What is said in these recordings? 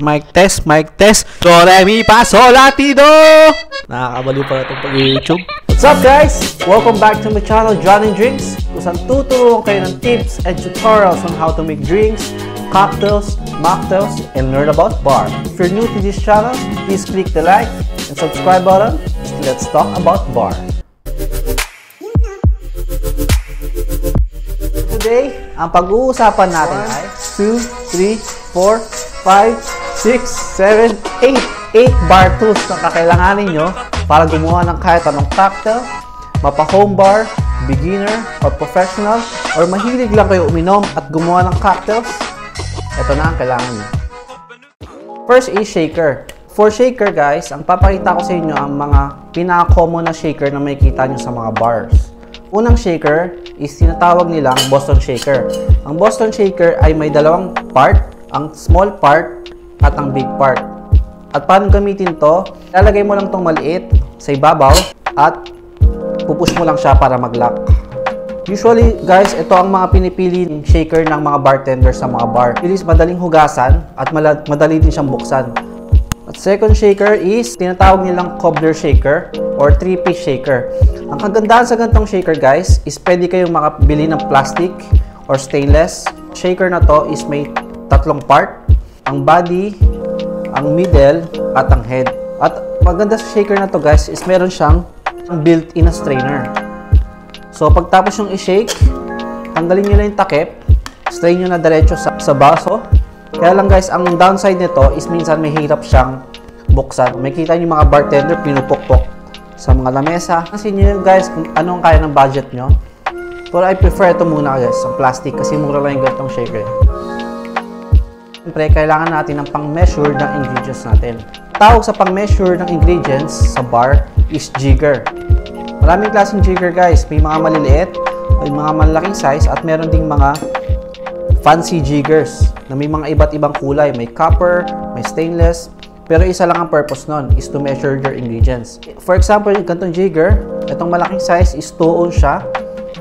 Mic test, mic test. Do, re, mi, fa, sol, la. Nakakabaliw pala itong pag-YouTube. What's up guys? Welcome back to my channel, Johnny Drinks. Kung saan tuturuan kayo ng tips and tutorials on how to make drinks, cocktails, mocktails, and learn about bar. If you're new to this channel, please click the like and subscribe button. Let's talk about bar. Today, ang pag-uusapan natin ay 2, 3, 4, 5, 6, 7, 8. 8 bar tools na kakailanganin nyo para gumawa ng kahit anong cocktail, mapa home bar, beginner, or professional, or mahilig lang kayo uminom at gumawa ng cocktails, ito na ang kailangan nyo. First is shaker. For shaker guys, ang papakita ko sa inyo ang mga pinaka-common na shaker na makikita nyo sa mga bars. Unang shaker is tinatawag nilang Boston Shaker. Ang Boston Shaker ay may dalawang part, ang small part at ang big part. At paano gamitin to? Lalagay mo lang tong maliit sa ibabaw at pupush mo lang siya para mag-lock. Usually, guys, ito ang mga pinipili ng shaker ng mga bartender sa mga bar. Bilis madaling hugasan at madali din siyang buksan. At second shaker is tinatawag nilang cobbler shaker or three-piece shaker. Ang kagandahan sa ganitong shaker guys is pwede kayong makabili ng plastic or stainless. Shaker na to is may tatlong part. Ang body, ang middle, at ang head. At maganda sa shaker na to guys is meron siyang built-in na strainer. So pagtapos yung i-shake, tanggalin nyo lang yung takip, strain nyo na diretso sa, sa baso. Kaya lang guys, ang downside nito is minsan may hirap siyang buksan. May kita nyo mga bartender pinupukpok sa mga lamesa. Kasi nyo guys kung anong kaya ng budget nyo. Pero I prefer ito muna guys, ang plastic kasi mura lang yung ganitong shaker. Siyempre, kailangan natin ng pang-measure ng ingredients natin. Tawag sa pang-measure ng ingredients sa bar is jigger. Maraming klaseng jigger guys. May mga maliliit, may mga malaking size, at meron ding mga fancy jiggers na may mga iba't ibang kulay. May copper, may stainless, pero isa lang ang purpose nun is to measure your ingredients. For example, yung gantong jigger, itong malaking size is 2 ounce siya,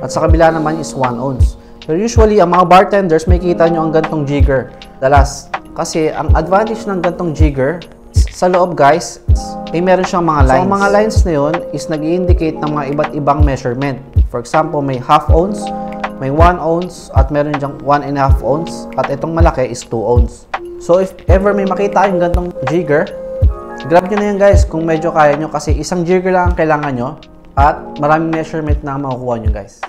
at sa kabila naman is 1 ounce. Pero usually, ang mga bartenders, may kita nyo ang gantong jigger. Dalas. Kasi ang advantage ng gantong jigger, sa loob guys, ay meron siyang mga lines. So, ang mga lines na yun is nag indicate ng mga iba't ibang measurement. For example, may half ounce, may 1 ounce, at meron diyang 1 and a half ounce, at itong malaki is 2 ounce. So, if ever may makita yung gantong jigger, grab nyo na yan guys kung medyo kaya nyo kasi isang jigger lang ang kailangan nyo at maraming measurement na makukuha nyo guys.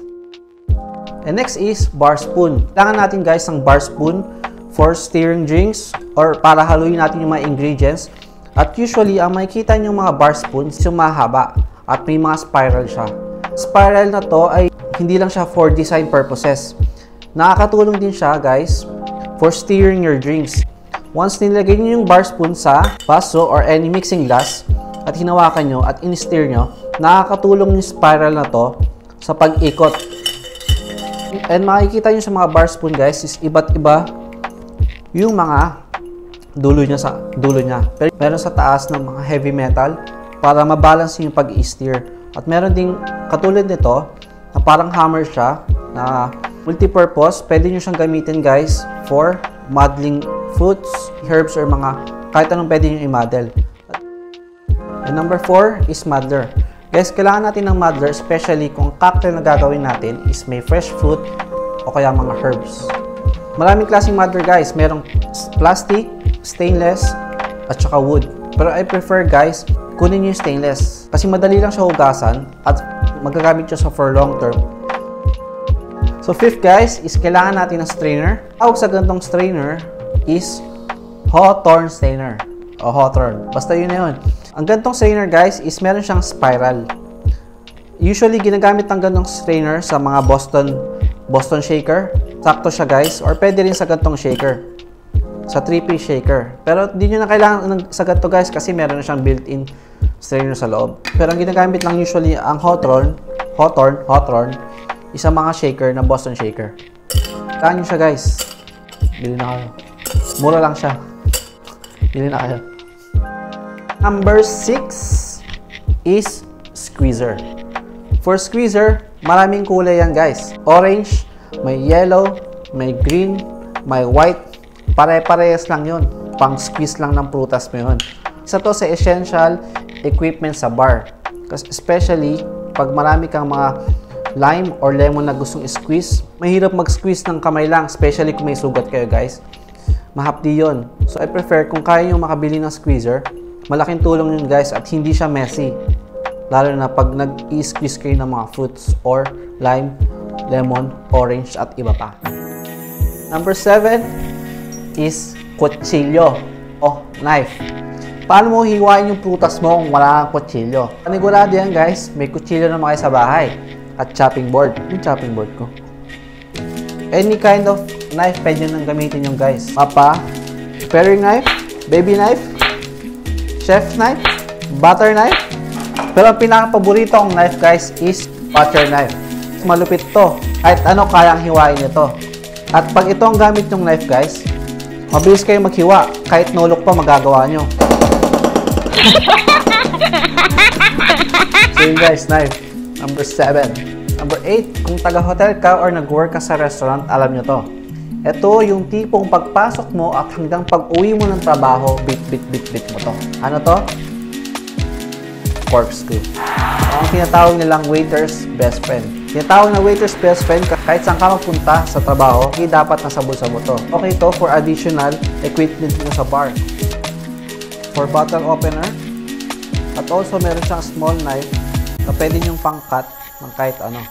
And next is bar spoon. Kailangan natin guys ng bar spoon for stirring drinks or para haluin natin yung mga ingredients. At usually, ang makikita nyo mga bar spoons yung mahaba at may mga spiral siya. Spiral na to ay hindi lang siya for design purposes. Nakakatulong din siya guys for stirring your drinks. Once nilagay nyo yung bar spoon sa baso or any mixing glass at hinawakan nyo at in-stir nyo, nakakatulong yung spiral na to sa pag-ikot. And makikita nyo sa mga bar spoon guys is iba't iba yung mga dulo niya sa dulo niya. Pero meron sa taas ng mga heavy metal para mabalance yung pag-steer. At meron ding katulad nito na parang hammer siya na multi-purpose. Pwede nyo siyang gamitin guys for muddling fruits, herbs, or mga kahit anong pwede nyo i-muddle. And number 4 is muddler. Guys, kailangan natin ng muddler especially kung cocktail na gagawin natin is may fresh fruit o kaya mga herbs. Maraming klaseng muddler guys. Merong plastic, stainless, at saka wood. Pero I prefer guys, kunin yung stainless. Kasi madali lang siya hugasan at magagamit siya sa for long term. So fifth guys, is kailangan natin ng strainer. Tawag sa gantong strainer is Hawthorne strainer. O Hawthorne. Basta yun na yun. Ang gantong strainer guys is meron siyang spiral. Usually ginagamit ng gantong strainer sa mga Boston Boston shaker. Sakto siya guys. Or pwede rin sa gantong shaker. Sa 3-piece shaker. Pero hindi nyo na kailangan ng, sa ganito guys kasi meron na siyang built-in strainer sa loob. Pero ang ginagamit lang usually ang Hawthorne, Hawthorne, Hawthorne, isang mga shaker na Boston shaker. Kailangan nyo siya guys. Bili na kayo. Mura lang siya. Bili na kayo. Number 6 is squeezer. For squeezer, maraming kulay yan guys. Orange, may yellow, may green, may white. Pare-parehas lang yun. pang squeeze lang ng prutas mo yun. Isa to sa essential equipment sa bar. Kasi especially, pag marami kang mga lime or lemon na gustong squeeze, mahirap mag-squeeze ng kamay lang, especially kung may sugat kayo guys. Mahapdi yon. So I prefer kung kaya yung makabili ng squeezer, malaking tulong yun guys at hindi siya messy. Lalo na pag nag-i-squeeze kayo ng mga fruits or lime, lemon, orange at iba pa. Number 7 is kutsilyo o knife. Paano mo hiwain yung prutas mo kung wala kang kutsilyo? Panigurado yan guys, may kutsilyo naman kayo sa bahay at chopping board. Yung chopping board ko. Any kind of knife pwede nang gamitin yung guys. Mapa, paring knife, baby knife, chef knife, butter knife. Pero ang pinaka-paborito knife guys is butter knife. Malupit to. Kahit ano kayang hiwain nito. At pag ito ang gamit yung knife guys, mabilis kayo maghiwa. Kahit nulok pa magagawa nyo. so yun guys, knife. Number 7. Number 8, kung taga-hotel ka or nag-work ka sa restaurant, alam nyo to. Ito yung tipong pagpasok mo at hanggang pag-uwi mo ng trabaho, bit bit bit bit mo to. Ano to? Corkscrew. Ang tinatawag nilang waiter's best friend. Tinatawag na waiter's best friend kahit saan ka magpunta sa trabaho, hindi dapat nasa bulsa mo to. Okay to for additional equipment mo sa bar. For bottle opener. At also meron siyang small knife na pwede niyong pang-cut ng kahit ano.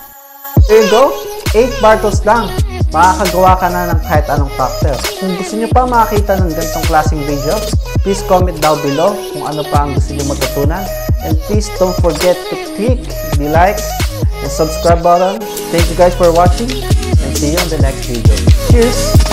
There you go! 8 bartels lang. Makakagawa ka na ng kahit anong cocktail. Kung gusto niyo pa makakita ng ganitong klaseng video, please comment down below kung ano pa ang gusto niyo matutunan. And please don't forget to click the like and subscribe button. Thank you guys for watching and see you on the next video. Cheers!